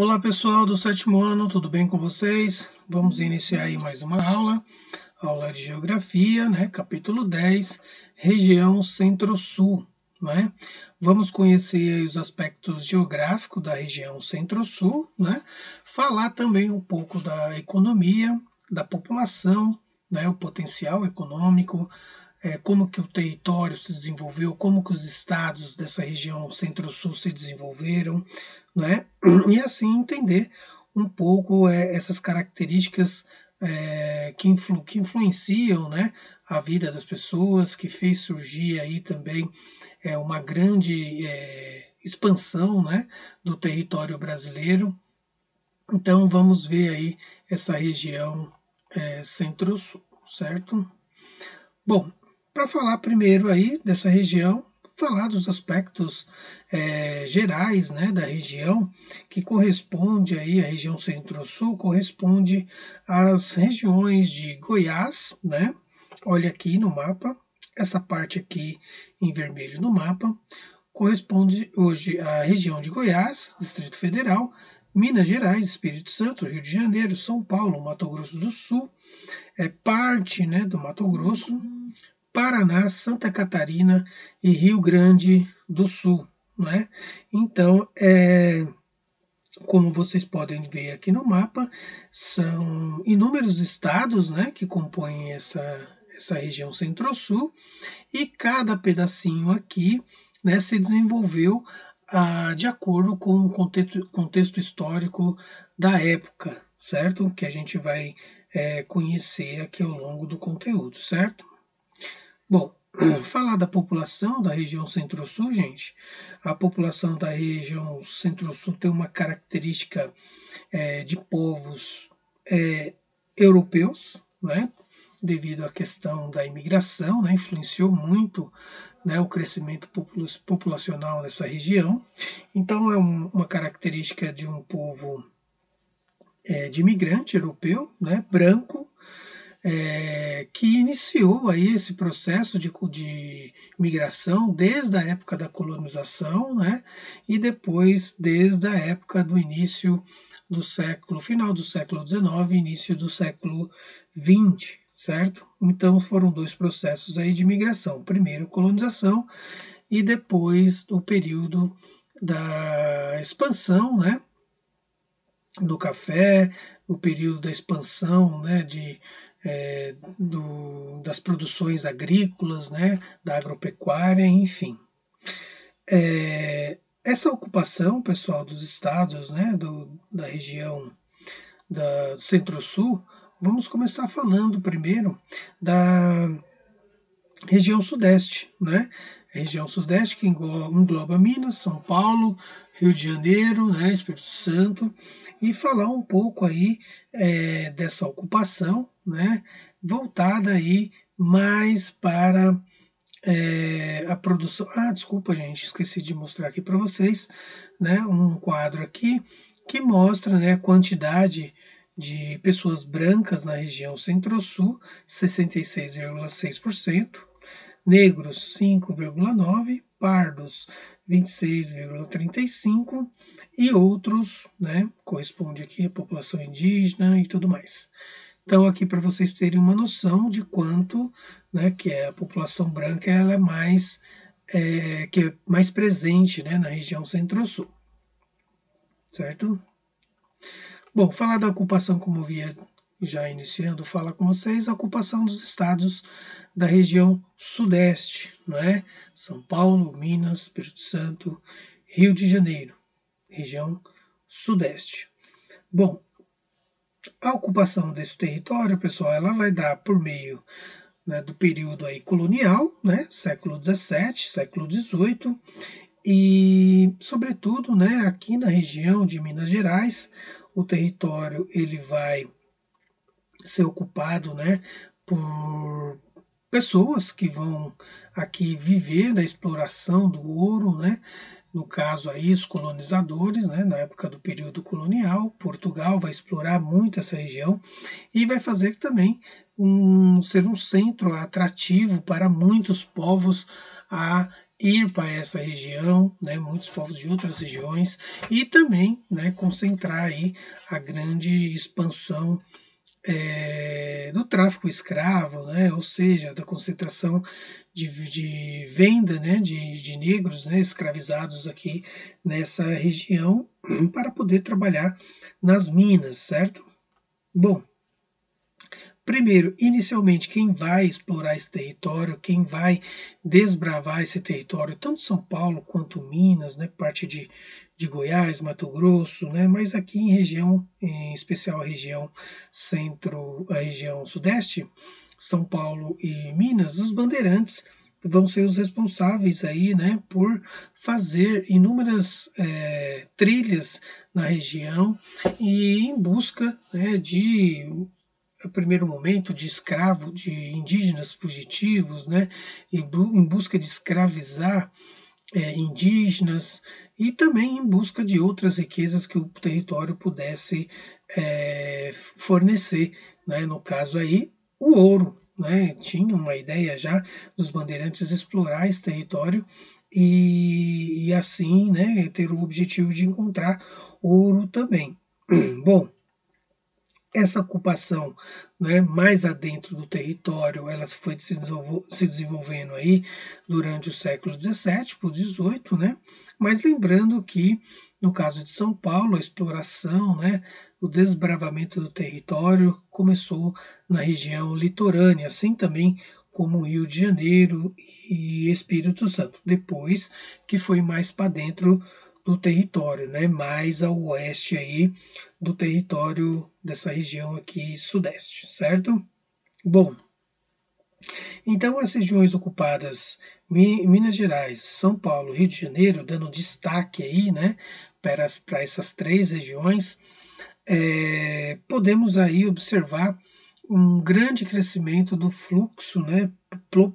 Olá pessoal do sétimo ano, tudo bem com vocês? Vamos iniciar aí mais uma aula, aula de Geografia, né? capítulo 10, região Centro-Sul. Né? Vamos conhecer os aspectos geográficos da região Centro-Sul, né? falar também um pouco da economia, da população, né? o potencial econômico, é, como que o território se desenvolveu, como que os estados dessa região Centro-Sul se desenvolveram, né? e assim entender um pouco é, essas características é, que, influ, que influenciam né, a vida das pessoas, que fez surgir aí também é, uma grande é, expansão né, do território brasileiro. Então vamos ver aí essa região é, centro-sul, certo? Bom, para falar primeiro aí dessa região, falar dos aspectos é, gerais né, da região, que corresponde aí, a região centro-sul corresponde às regiões de Goiás, né? Olha aqui no mapa, essa parte aqui em vermelho no mapa, corresponde hoje à região de Goiás, Distrito Federal, Minas Gerais, Espírito Santo, Rio de Janeiro, São Paulo, Mato Grosso do Sul, é parte né, do Mato Grosso, Paraná, Santa Catarina e Rio Grande do Sul. Né? Então, é, como vocês podem ver aqui no mapa, são inúmeros estados né, que compõem essa, essa região centro-sul e cada pedacinho aqui né, se desenvolveu ah, de acordo com o contexto, contexto, histórico da época, certo? Que a gente vai é, conhecer aqui ao longo do conteúdo, certo? Bom, falar da população da região Centro-Sul, gente, a população da região Centro-Sul tem uma característica é, de povos é, europeus, né? devido à questão da imigração, né? influenciou muito né, o crescimento populacional nessa região. Então, é um, uma característica de um povo é, de imigrante europeu, né, branco, é, que iniciou aí esse processo de, de migração desde a época da colonização, né, e depois desde a época do início do século, final do século XIX, início do século XX, certo? Então foram dois processos aí de migração, primeiro colonização e depois o período da expansão, né, do café, o período da expansão, né, de é, do, das produções agrícolas, né, da agropecuária, enfim. É, essa ocupação, pessoal, dos estados, né, do, da região da Centro-Sul, vamos começar falando primeiro da região Sudeste, né? Região Sudeste que engloba, engloba Minas, São Paulo, Rio de Janeiro, né, Espírito Santo, e falar um pouco aí é, dessa ocupação, né, voltada aí mais para é, a produção. Ah, desculpa, gente, esqueci de mostrar aqui para vocês, né, um quadro aqui que mostra, né, a quantidade de pessoas brancas na região Centro-Sul, 66,6%, negros 5,9%, pardos 26,35% e outros, né, corresponde aqui à população indígena e tudo mais. Então, aqui para vocês terem uma noção de quanto né, que é a população branca ela é mais, é, que é mais presente né, na região centro-sul. Certo? Bom, falar da ocupação, como via já iniciando falar com vocês, a ocupação dos estados da região sudeste, não é? São Paulo, Minas, Espírito Santo, Rio de Janeiro, região sudeste. Bom, a ocupação desse território, pessoal, ela vai dar por meio né, do período aí colonial, né, século XVII, século XVIII, e, sobretudo, né, aqui na região de Minas Gerais, o território ele vai ser ocupado né, por pessoas que vão aqui viver da exploração do ouro, né, no caso aí os colonizadores, né, na época do período colonial, Portugal vai explorar muito essa região e vai fazer também um, ser um centro atrativo para muitos povos a ir para essa região, né, muitos povos de outras regiões, e também né, concentrar aí a grande expansão é, do tráfico escravo, né, ou seja, da concentração de, de venda né, de, de negros né, escravizados aqui nessa região para poder trabalhar nas minas, certo? Bom, Primeiro, inicialmente, quem vai explorar esse território, quem vai desbravar esse território, tanto São Paulo quanto Minas, né, parte de, de Goiás, Mato Grosso, né, mas aqui em região, em especial a região centro, a região sudeste, São Paulo e Minas, os bandeirantes vão ser os responsáveis aí, né, por fazer inúmeras é, trilhas na região e em busca né, de no primeiro momento de escravo, de indígenas fugitivos, né, em busca de escravizar é, indígenas e também em busca de outras riquezas que o território pudesse é, fornecer, né, no caso aí o ouro, né, tinha uma ideia já dos bandeirantes explorar esse território e, e assim, né, ter o objetivo de encontrar ouro também. Bom, essa ocupação né, mais adentro do território, ela foi se, se desenvolvendo aí durante o século XVII o XVIII, né? mas lembrando que, no caso de São Paulo, a exploração, né, o desbravamento do território começou na região litorânea, assim também como Rio de Janeiro e Espírito Santo, depois que foi mais para dentro do território, né, mais ao oeste aí do território dessa região aqui sudeste, certo? Bom, então as regiões ocupadas Minas Gerais, São Paulo, Rio de Janeiro, dando destaque aí, né, para, para essas três regiões, é, podemos aí observar um grande crescimento do fluxo né,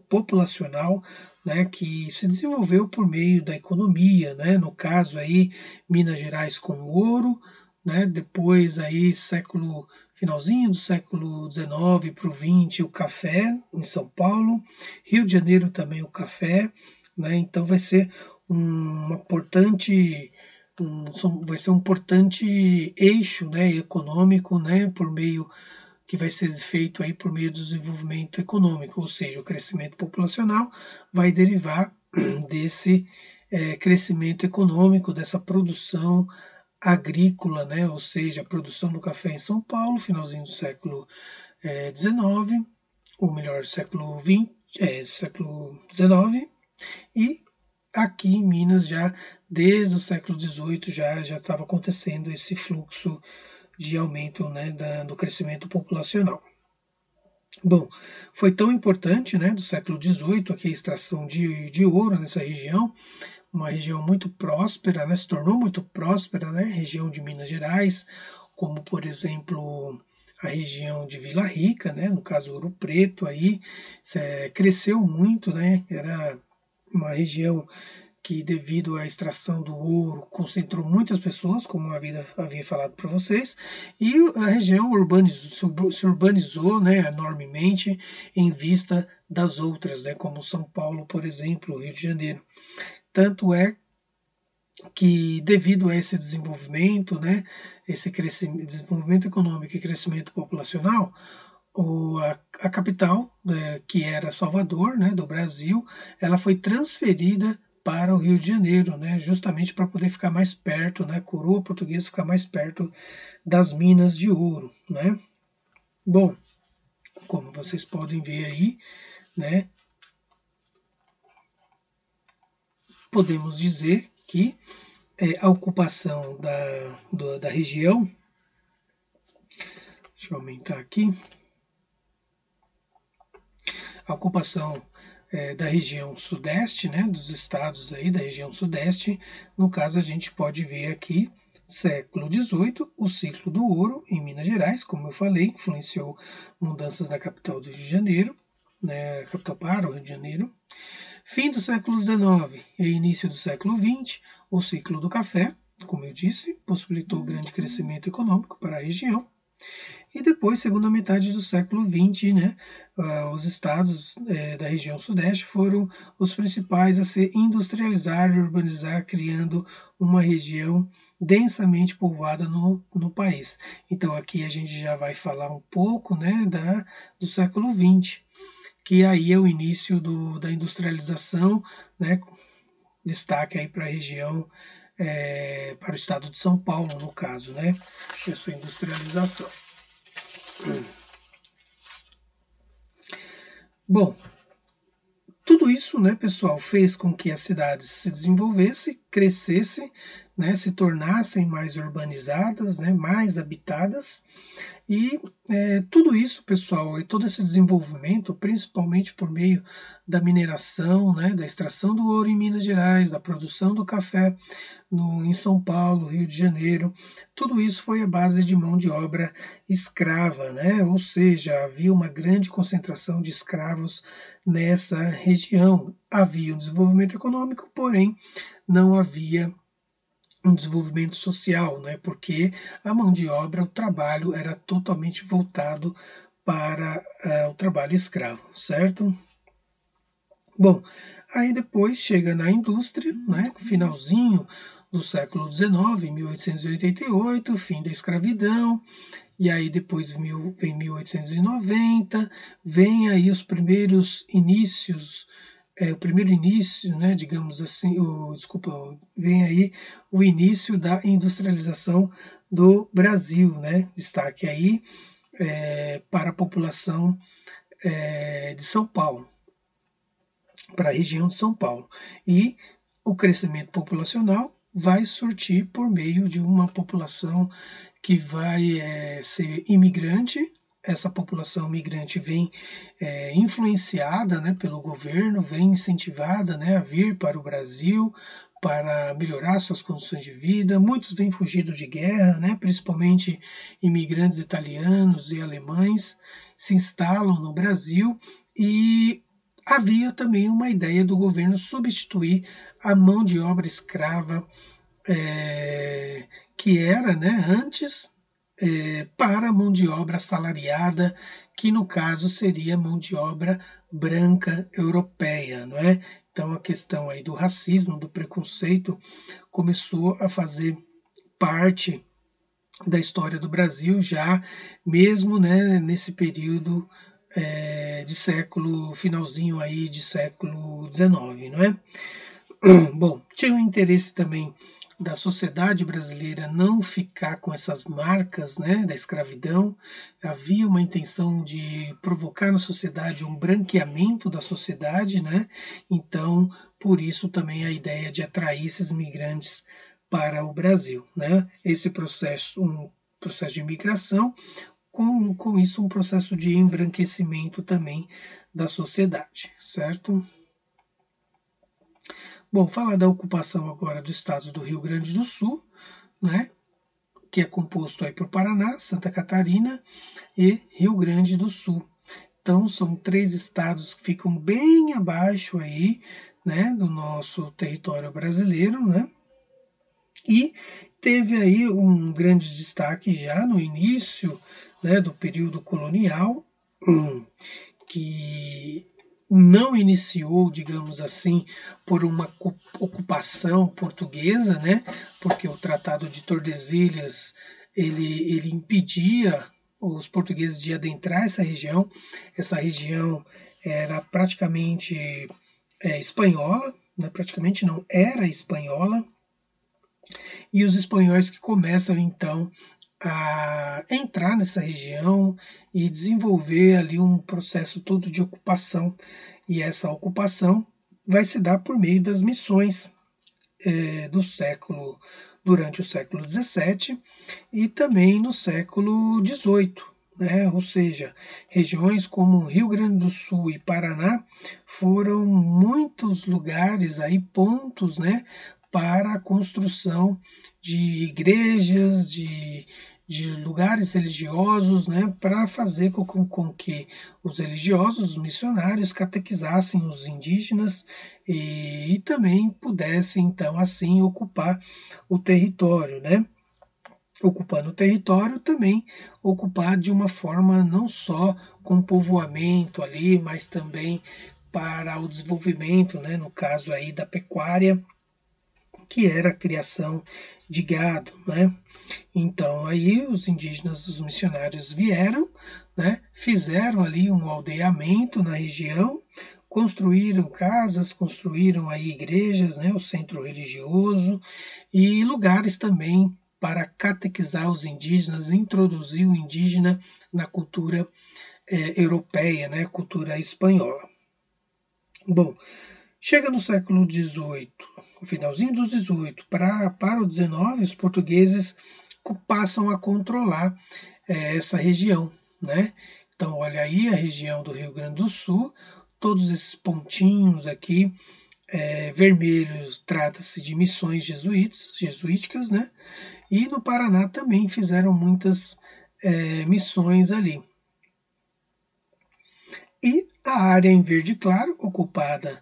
populacional né, que se desenvolveu por meio da economia, né, no caso aí Minas Gerais com ouro, né, depois aí século finalzinho do século XIX para o XX o café em São Paulo, Rio de Janeiro também o café, né, então vai ser um, importante um, vai ser um importante eixo né, econômico né, por meio que vai ser feito aí por meio do desenvolvimento econômico, ou seja, o crescimento populacional vai derivar desse é, crescimento econômico, dessa produção agrícola, né? ou seja, a produção do café em São Paulo, finalzinho do século XIX, é, ou melhor, século XX, é, século XIX, e aqui em Minas já desde o século XVIII já já estava acontecendo esse fluxo de aumento né, da, do crescimento populacional. Bom, foi tão importante né, do século XVIII aqui a extração de, de ouro nessa região, uma região muito próspera, né, se tornou muito próspera, né, região de Minas Gerais, como por exemplo a região de Vila Rica, né, no caso Ouro Preto, aí cresceu muito, né, era uma região que devido à extração do ouro concentrou muitas pessoas, como a vida havia falado para vocês, e a região urbanizou, se urbanizou né, enormemente em vista das outras, né, como São Paulo, por exemplo, Rio de Janeiro. Tanto é que devido a esse desenvolvimento, né, esse crescimento, desenvolvimento econômico e crescimento populacional, o, a, a, capital, né, que era Salvador, né, do Brasil, ela foi transferida para o Rio de Janeiro, né, justamente para poder ficar mais perto, né, coroa portuguesa ficar mais perto das minas de ouro, né. Bom, como vocês podem ver aí, né, podemos dizer que é, a ocupação da, do, da região, deixa eu aumentar aqui, a ocupação é, da região sudeste, né, dos estados aí da região sudeste. No caso, a gente pode ver aqui, século XVIII, o ciclo do ouro em Minas Gerais, como eu falei, influenciou mudanças na capital do Rio de Janeiro, né, capital para o Rio de Janeiro. Fim do século XIX e início do século XX, o ciclo do café, como eu disse, possibilitou grande crescimento econômico para a região. E depois, segunda metade do século XX, né, uh, os estados eh, da região sudeste foram os principais a se industrializar e urbanizar, criando uma região densamente povoada no, no país. Então aqui a gente já vai falar um pouco né, da, do século XX, que aí é o início do, da industrialização, né, destaque aí para a região é, para o estado de São Paulo, no caso, né? A sua industrialização. Bom, tudo isso, né, pessoal, fez com que as cidades se desenvolvessem, crescessem, né, se tornassem mais urbanizadas, né, mais habitadas, e é, tudo isso, pessoal, e todo esse desenvolvimento, principalmente por meio da mineração, né, da extração do ouro em Minas Gerais, da produção do café no, em São Paulo, Rio de Janeiro, tudo isso foi a base de mão de obra escrava, né, ou seja, havia uma grande concentração de escravos nessa região. Havia um desenvolvimento econômico, porém não havia um desenvolvimento social, né? porque a mão de obra, o trabalho era totalmente voltado para uh, o trabalho escravo, certo? Bom, aí depois chega na indústria, né? finalzinho do século XIX, 1888, fim da escravidão, e aí depois vem 1890, vem aí os primeiros inícios é, o primeiro início, né, digamos assim, o, desculpa, vem aí o início da industrialização do Brasil, né, destaque aí é, para a população é, de São Paulo, para a região de São Paulo. E o crescimento populacional vai surtir por meio de uma população que vai é, ser imigrante, essa população migrante vem é, influenciada né, pelo governo, vem incentivada né, a vir para o Brasil para melhorar suas condições de vida. Muitos vêm fugido de guerra, né, principalmente imigrantes italianos e alemães, se instalam no Brasil e havia também uma ideia do governo substituir a mão de obra escrava é, que era né, antes é, para mão de obra assalariada, que no caso seria mão de obra branca europeia, não é? Então a questão aí do racismo, do preconceito, começou a fazer parte da história do Brasil já, mesmo né, nesse período é, de século, finalzinho aí de século XIX, não é? Bom, tinha um interesse também da sociedade brasileira não ficar com essas marcas né, da escravidão. Havia uma intenção de provocar na sociedade um branqueamento da sociedade, né? então, por isso também a ideia de atrair esses migrantes para o Brasil. Né? Esse processo, um processo de imigração, com, com isso um processo de embranquecimento também da sociedade, certo? Bom, falar da ocupação agora do estado do Rio Grande do Sul, né? que é composto aí por Paraná, Santa Catarina e Rio Grande do Sul. Então são três estados que ficam bem abaixo aí, né, do nosso território brasileiro, né? E teve aí um grande destaque já no início, né, do período colonial, que não iniciou, digamos assim, por uma ocupação portuguesa, né? Porque o Tratado de Tordesilhas ele, ele impedia os portugueses de adentrar essa região. Essa região era praticamente é, espanhola, né? praticamente não era espanhola. E os espanhóis que começam então a entrar nessa região e desenvolver ali um processo todo de ocupação. E essa ocupação vai se dar por meio das missões é, do século durante o século XVII e também no século XVIII. Né? Ou seja, regiões como Rio Grande do Sul e Paraná foram muitos lugares aí pontos, né, para a construção de igrejas, de de lugares religiosos, né, para fazer com, com, que os religiosos, os missionários, catequizassem os indígenas e, e, também pudessem, então, assim, ocupar o território, né. ocupando o território, também ocupar de uma forma não só com povoamento ali, mas também para o desenvolvimento, né, no caso aí da pecuária, que era a criação de gado, né? Então aí os indígenas, os missionários vieram, né? Fizeram ali um aldeamento na região, construíram casas, construíram aí igrejas, né? O centro religioso e lugares também para catequizar os indígenas, introduzir o indígena na cultura é, europeia, né? Cultura espanhola. Bom, chega no século XVIII, no finalzinho do XVIII, para, para o XIX, os portugueses passam a controlar é, essa região, né? Então, olha aí a região do Rio Grande do Sul, todos esses pontinhos aqui é, vermelhos, trata-se de missões jesuítas, jesuíticas, né? E no Paraná também fizeram muitas é, missões ali. E a área em verde claro, ocupada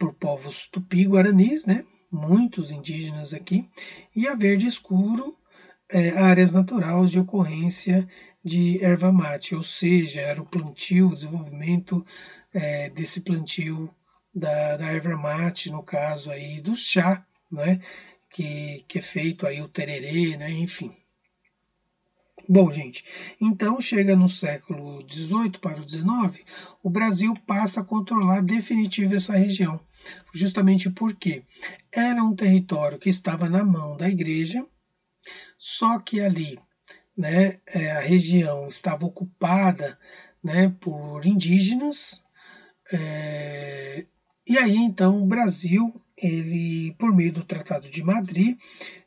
por povos tupi-guaranis, né? muitos indígenas aqui, e a verde escuro, é, áreas naturais de ocorrência de erva mate, ou seja, era o plantio, o desenvolvimento é, desse plantio da, da erva mate, no caso aí do chá, né? que, que é feito aí o tererê, né? enfim. Bom, gente, então chega no século XVIII para o XIX, o Brasil passa a controlar definitivamente essa região, justamente porque era um território que estava na mão da igreja, só que ali né, é, a região estava ocupada né, por indígenas, é, e aí então o Brasil ele, por meio do Tratado de Madrid,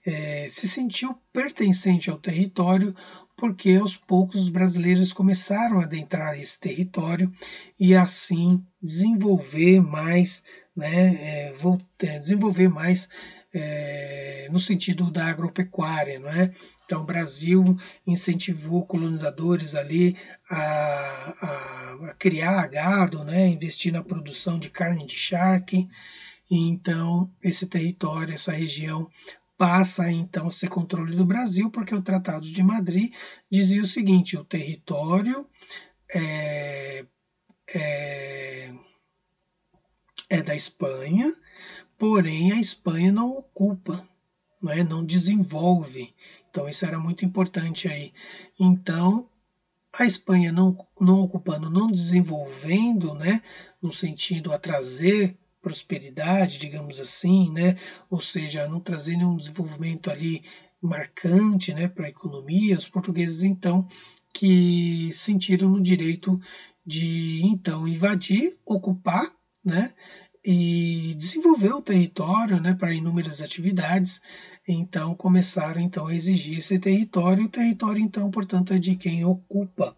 é, se sentiu pertencente ao território, porque aos poucos os brasileiros começaram a adentrar esse território e assim desenvolver mais, né, é, é, desenvolver mais é, no sentido da agropecuária, não é? Então o Brasil incentivou colonizadores ali a, a, a criar gado, né, investir na produção de carne de charque. Então esse território, essa região passa então a ser controle do Brasil, porque o Tratado de Madrid dizia o seguinte: o território é, é, é da Espanha, porém a Espanha não ocupa, não, é? não desenvolve. Então isso era muito importante aí. Então a Espanha não, não ocupando, não desenvolvendo, né, no sentido a trazer prosperidade, digamos assim, né? ou seja, não trazer nenhum desenvolvimento ali marcante né, para a economia, os portugueses então que sentiram no direito de então invadir, ocupar, né, e desenvolver o território, né, para inúmeras atividades. Então começaram então a exigir esse território. O território então, portanto, é de quem ocupa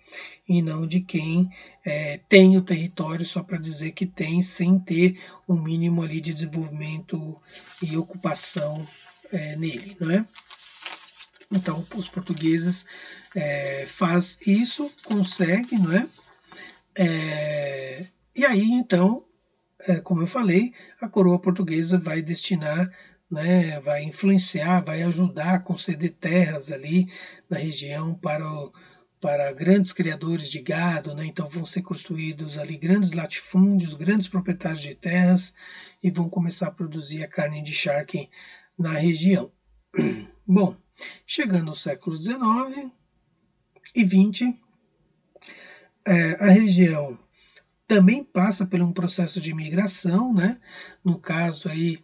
e não de quem é, tem o território só para dizer que tem, sem ter um mínimo ali de desenvolvimento e ocupação é, nele, não é? Então, os portugueses é, faz isso, consegue, não é? é e aí, então, é, como eu falei, a coroa portuguesa vai destinar, né, vai influenciar, vai ajudar a conceder terras ali na região para o, para grandes criadores de gado, né? então vão ser construídos ali grandes latifúndios, grandes proprietários de terras e vão começar a produzir a carne de charque na região. Bom, chegando ao século XIX e XX, é, a região também passa por um processo de imigração, né? No caso aí,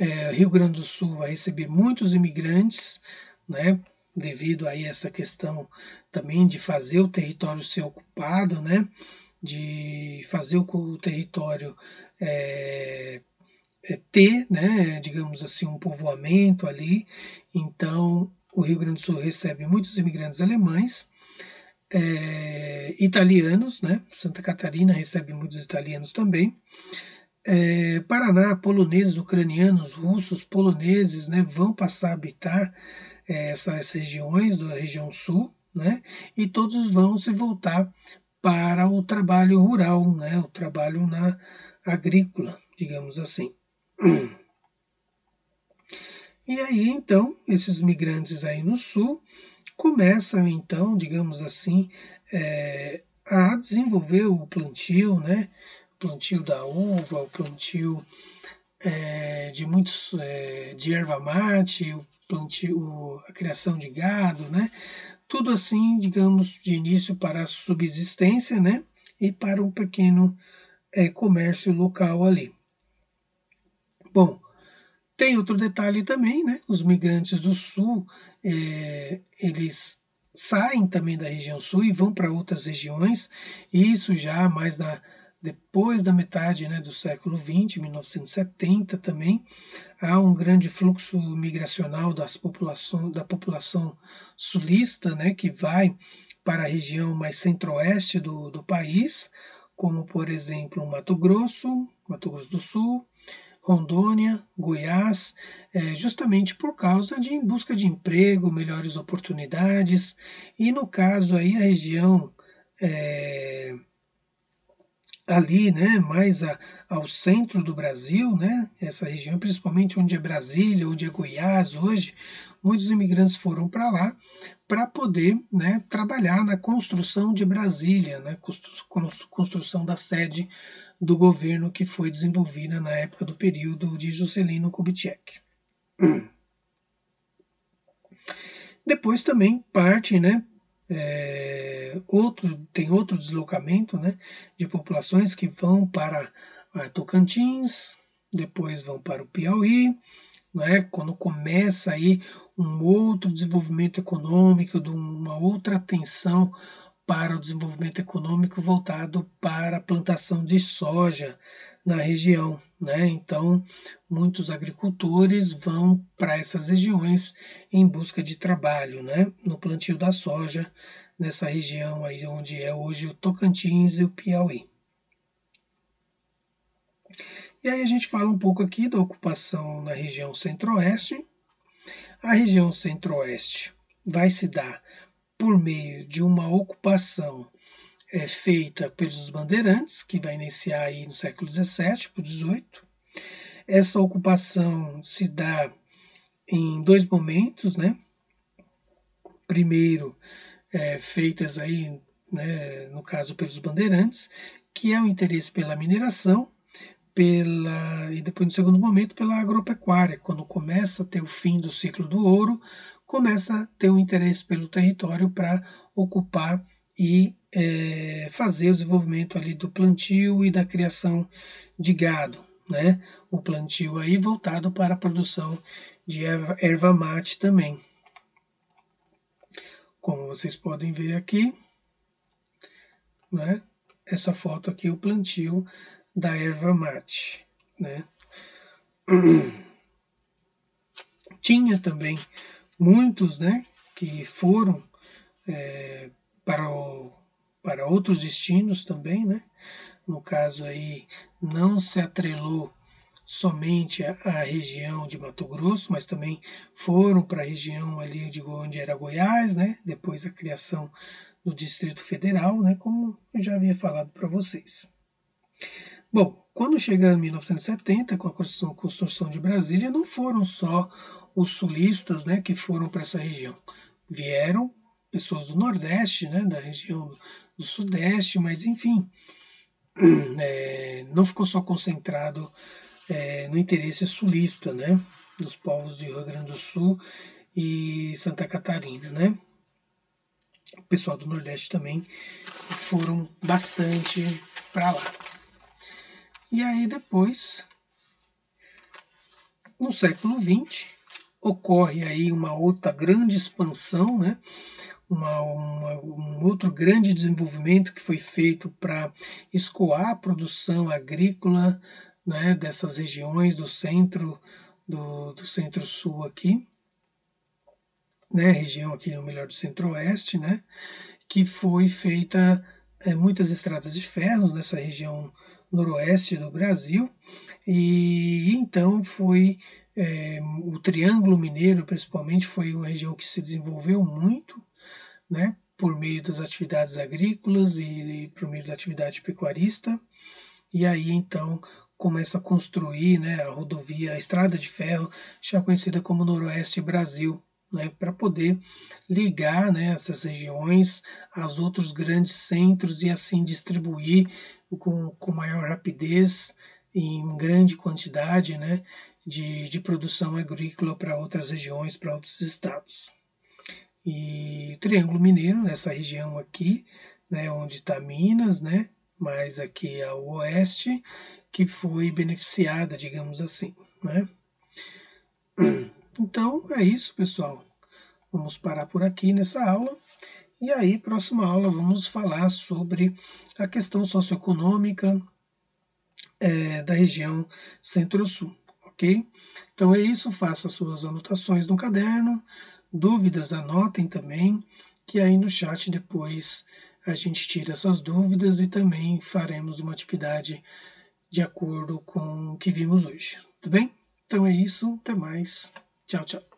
é, Rio Grande do Sul vai receber muitos imigrantes, né? devido a essa questão também de fazer o território ser ocupado, né? de fazer o território é, é, ter, né, digamos assim, um povoamento ali. Então, o Rio Grande do Sul recebe muitos imigrantes alemães, é, italianos, né? Santa Catarina recebe muitos italianos também. É, Paraná, poloneses, ucranianos, russos, poloneses, né, vão passar a habitar é, essas regiões da região sul, né? E todos vão se voltar para o trabalho rural, né? O trabalho na agrícola, digamos assim. E aí então esses migrantes aí no sul começam então, digamos assim, é, a desenvolver o plantio, né? Plantio da uva, o plantio é, de muitos é, de erva mate, o plantio, a criação de gado, né? Tudo assim, digamos, de início para a subsistência, né? E para um pequeno é, comércio local ali. Bom, tem outro detalhe também, né? Os migrantes do sul, é, eles saem também da região sul e vão para outras regiões, isso já mais da, depois da metade né, do século XX, 1970 também, há um grande fluxo migracional das população, da população sulista, né, que vai para a região mais centro-oeste do, do país, como por exemplo Mato Grosso, Mato Grosso do Sul, Rondônia, Goiás, é, justamente por causa de em busca de emprego, melhores oportunidades e no caso aí a região é, ali, né, mais a, ao centro do Brasil, né, essa região, principalmente onde é Brasília, onde é Goiás hoje, muitos imigrantes foram para lá para poder né, trabalhar na construção de Brasília, né, construção da sede do governo que foi desenvolvida na época do período de Juscelino Kubitschek. Depois também parte, né, é, outro, tem outro deslocamento né, de populações que vão para Tocantins, depois vão para o Piauí, né, quando começa aí um outro desenvolvimento econômico, de uma outra atenção para o desenvolvimento econômico voltado para a plantação de soja na região. Né? Então, muitos agricultores vão para essas regiões em busca de trabalho né? no plantio da soja, nessa região aí onde é hoje o Tocantins e o Piauí. E aí a gente fala um pouco aqui da ocupação na região centro-oeste. A região centro-oeste vai se dar por meio de uma ocupação é, feita pelos bandeirantes, que vai iniciar aí no século XVII para XVIII. Essa ocupação se dá em dois momentos, né? Primeiro, é, feitas aí, né, no caso pelos bandeirantes, que é o interesse pela mineração, pela e depois no segundo momento pela agropecuária, quando começa a ter o fim do ciclo do ouro, começa a ter um interesse pelo território para ocupar e é, fazer o desenvolvimento ali do plantio e da criação de gado, né? O plantio aí voltado para a produção de erva, erva mate também. Como vocês podem ver aqui, né? Essa foto aqui, o plantio da erva mate, né? Tinha também muitos né, que foram é, para, o, para outros destinos também, né? no caso aí não se atrelou somente à, região de Mato Grosso, mas também foram para a região ali de onde era Goiás, né? depois da criação do Distrito Federal, né? como eu já havia falado para vocês. Bom, quando chega em 1970, com a construção, construção de Brasília, não foram só os sulistas né, que foram para essa região. Vieram pessoas do Nordeste, né, da região do Sudeste, mas enfim, é, não ficou só concentrado é, no interesse sulista, né, dos povos de Rio Grande do Sul e Santa Catarina, né. O pessoal do Nordeste também foram bastante para lá. E aí depois, no século XX, ocorre aí uma outra grande expansão, né? Uma, uma, um outro grande desenvolvimento que foi feito para escoar a produção agrícola né, dessas regiões do centro do, do centro-sul aqui, né, região aqui, ou melhor, do centro-oeste, né, que foi feita é, muitas estradas de ferro nessa região noroeste do Brasil, e então foi é, o Triângulo Mineiro, principalmente, foi uma região que se desenvolveu muito, né, por meio das atividades agrícolas e, e por meio da atividade pecuarista. E aí, então, começa a construir né, a rodovia, a estrada de ferro, já conhecida como Noroeste Brasil, né, para poder ligar né, essas regiões aos outros grandes centros e assim distribuir com, com maior rapidez em grande quantidade né, de, de produção agrícola para outras regiões, para outros estados. E Triângulo Mineiro, nessa região aqui, né, onde está Minas, né, mais aqui ao oeste, que foi beneficiada, digamos assim. Né? Então é isso, pessoal. Vamos parar por aqui nessa aula. E aí, próxima aula, vamos falar sobre a questão socioeconômica é, da região Centro-Sul, ok? Então é isso, faça suas anotações no caderno, dúvidas anotem também, que aí no chat depois a gente tira essas dúvidas e também faremos uma atividade de acordo com o que vimos hoje. Tudo bem? Então é isso, até mais. Tchau, tchau.